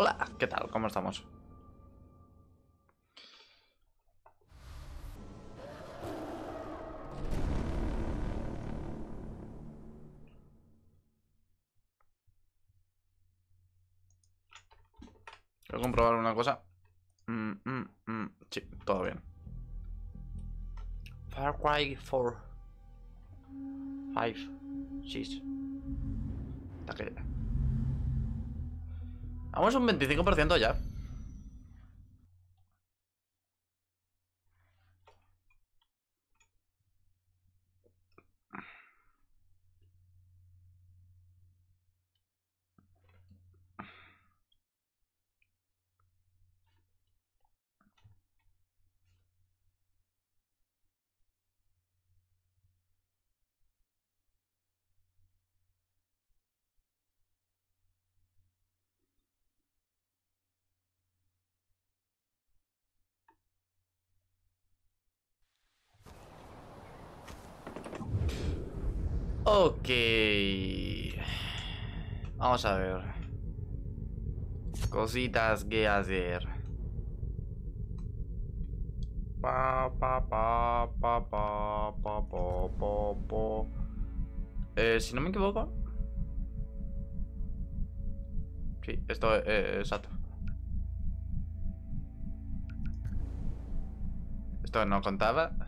Hola, ¿qué tal? ¿Cómo estamos? Quiero comprobar una cosa. Mm, mm, mm, Sí, todo bien. Far Cry 4. 5. 6. Vamos un 25% ya. Ok. Vamos a ver. Cositas que hacer. Pa, pa, pa, pa, pa, pa, pa, pa, pa. Eh, si no me equivoco. Sí, esto es eh, exacto. Esto no contaba.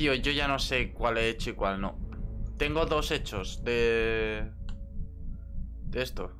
Tío, yo ya no sé cuál he hecho y cuál no. Tengo dos hechos de... De esto.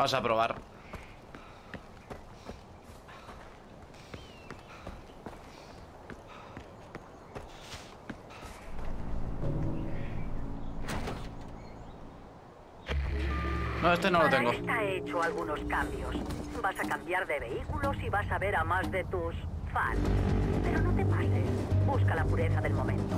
Vamos a probar. No, este no lo tengo. esta he hecho algunos cambios. Vas a cambiar de vehículos y vas a ver a más de tus fans. Pero no te pases. Busca la pureza del momento.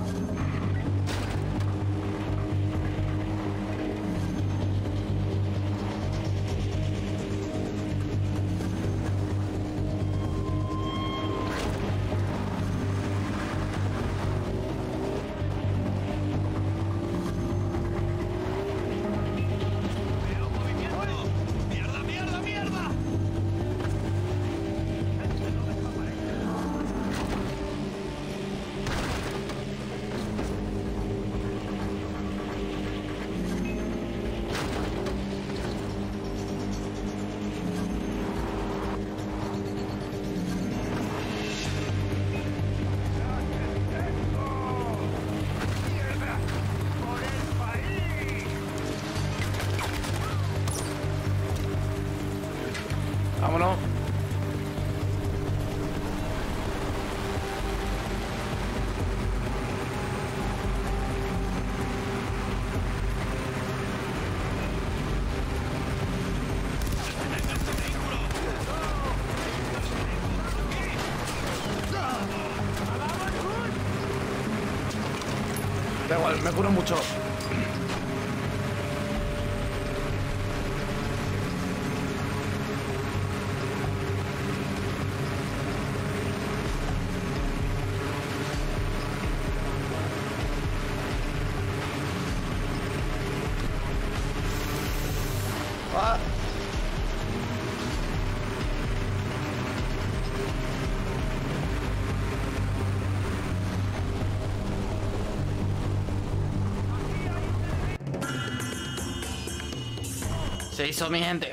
Hizo mi gente.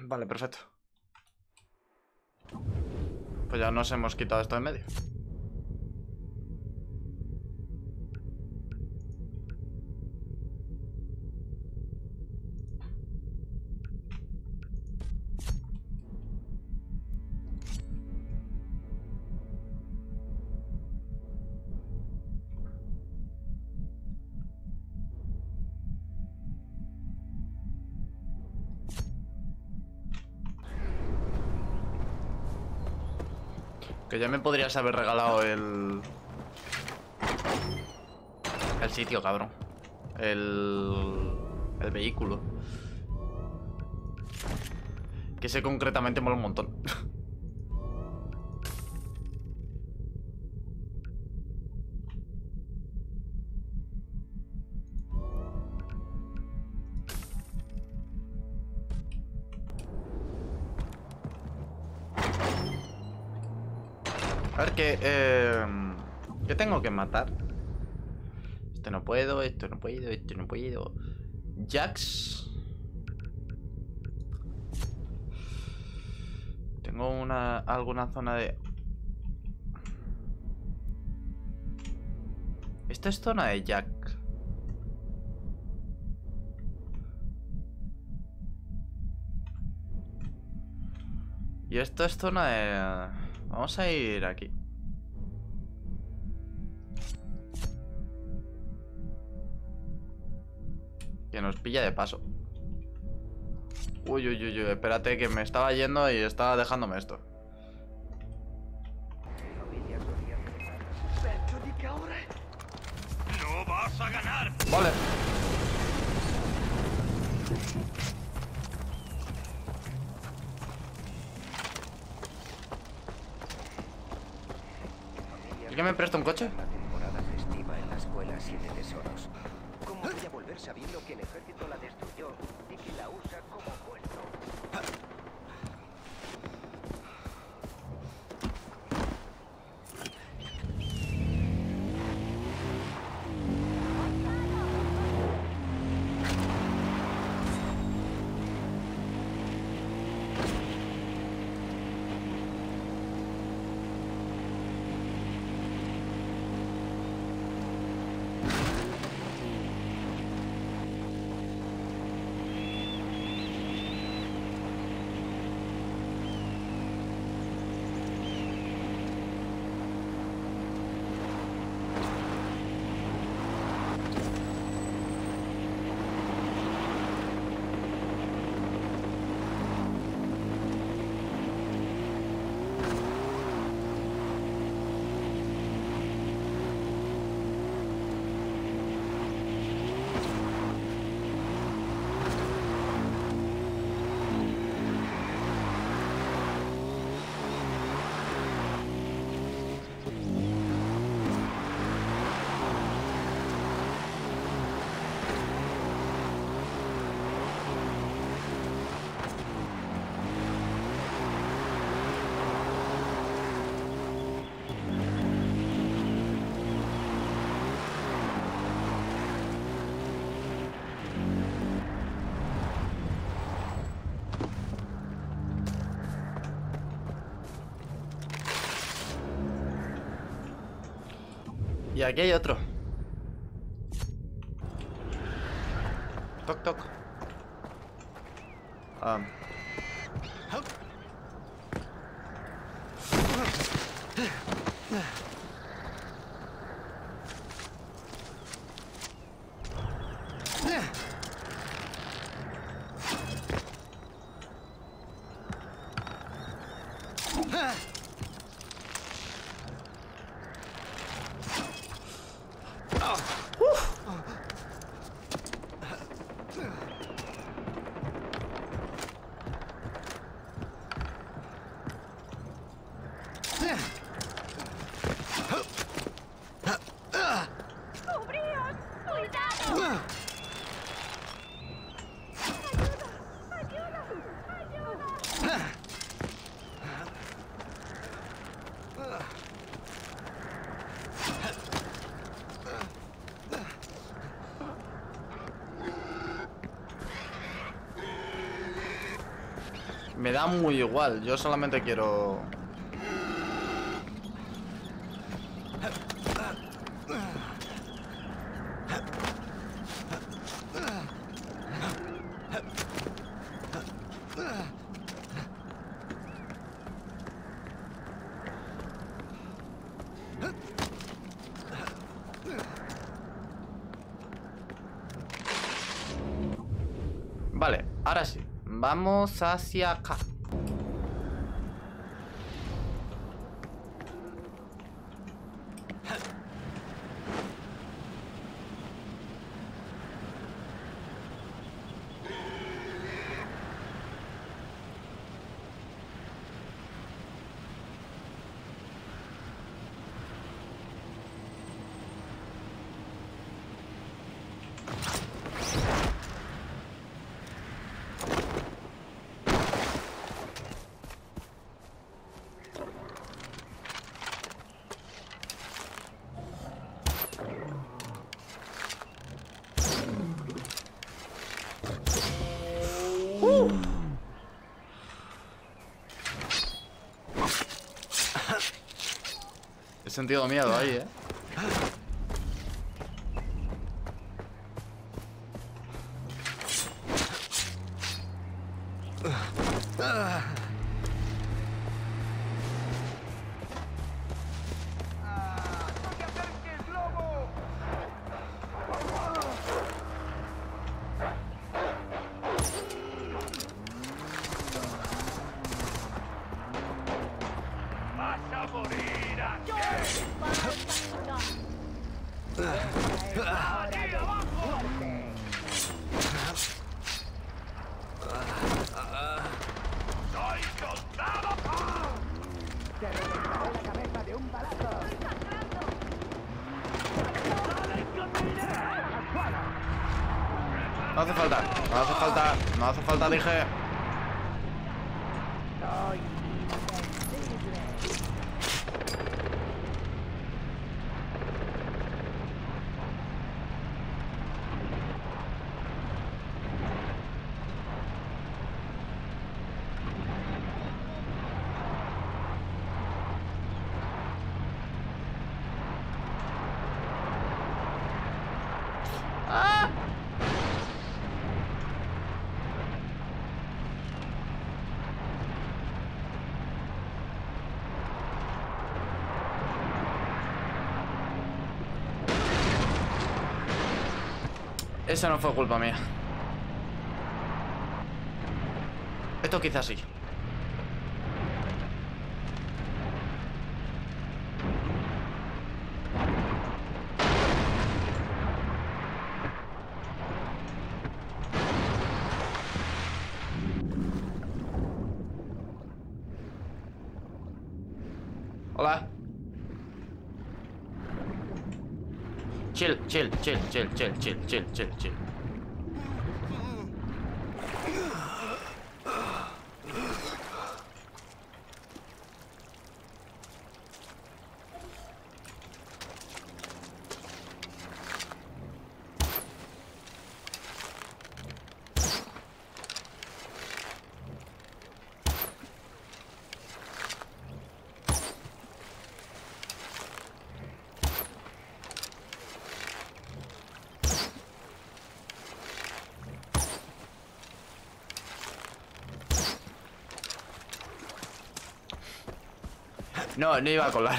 Vale, perfecto. Pues ya nos hemos quitado esto de medio. Que ya me podrías haber regalado el... El sitio, cabrón. El... El vehículo. Que ese concretamente mola un montón. A ver qué... Eh, ¿Qué tengo que matar? Esto no puedo, esto no puedo, esto no puedo. Jax. Tengo una alguna zona de... Esta es zona de Jack. Y esto es zona de... Vamos a ir aquí. Que nos pilla de paso. Uy, uy, uy, uy, espérate que me estaba yendo y estaba dejándome esto. No vas a ganar. Vale. ¿Y qué me presta un coche? La temporada festiva en la escuela Siete Tesoros. ¿Cómo voy a volver sabiendo que el ejército la destruyó y que la usa como Aquí hay otro. Toc, toc. Ah. ¡Cubríos! ¡Cuidado! ¡Ayuda! ¡Ayuda! ¡Ayuda! Me da muy igual. Yo solamente quiero... Vale, ahora sí. Vamos hacia acá. Sentido miedo ahí, eh. No hace falta, no hace falta, no hace falta, dije. Eso no fue culpa mía. Esto quizás sí. Hola. Chill, chill, chill, chill, chill, chill, chill, chill, chill. No, no iba a colar.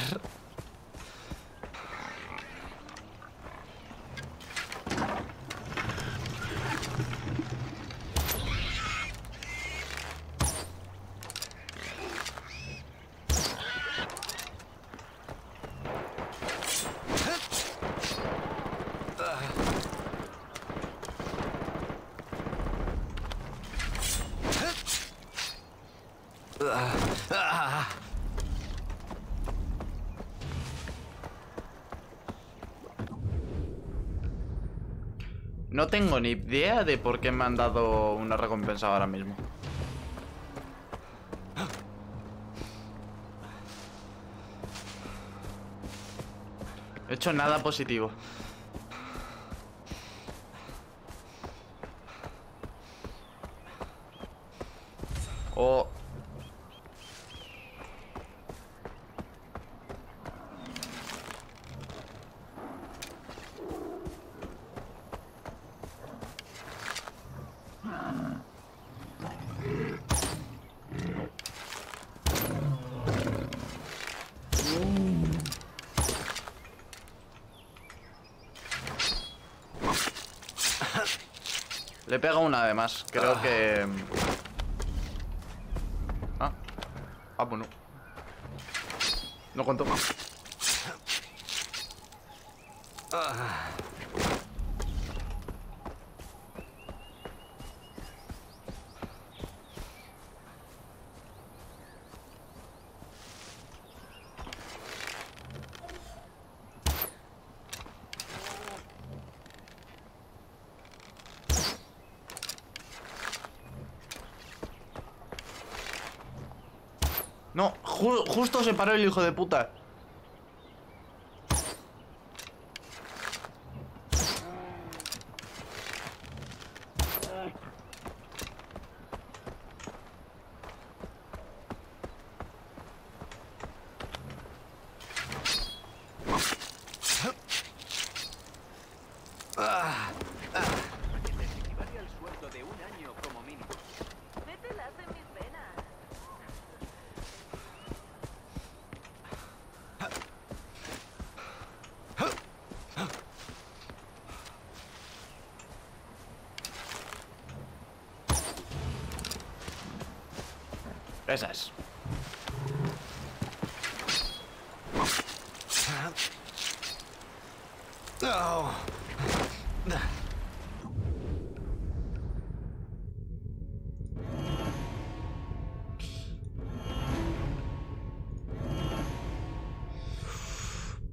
No tengo ni idea de por qué me han dado una recompensa ahora mismo. He hecho nada positivo. Le pega una además. Creo que... Ah. Ah, bueno. No cuento. No, ju- justo se paró el hijo de puta.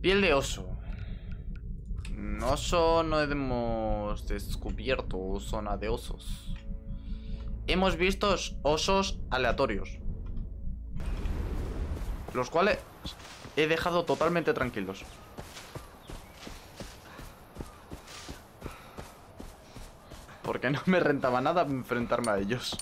Piel de oso. Oso no hemos descubierto zona de osos. Hemos visto osos aleatorios. Los cuales he dejado totalmente tranquilos. Porque no me rentaba nada enfrentarme a ellos.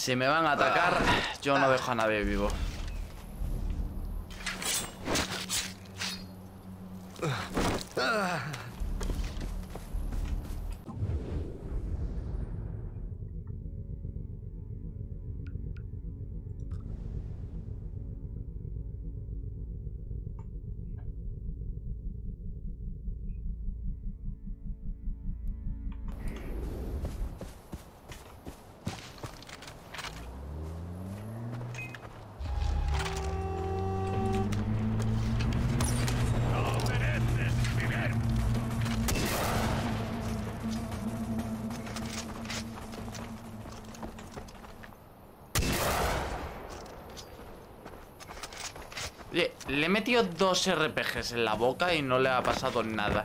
Si me van a atacar, yo no dejo a nadie vivo. Le he metido dos RPGs en la boca y no le ha pasado nada.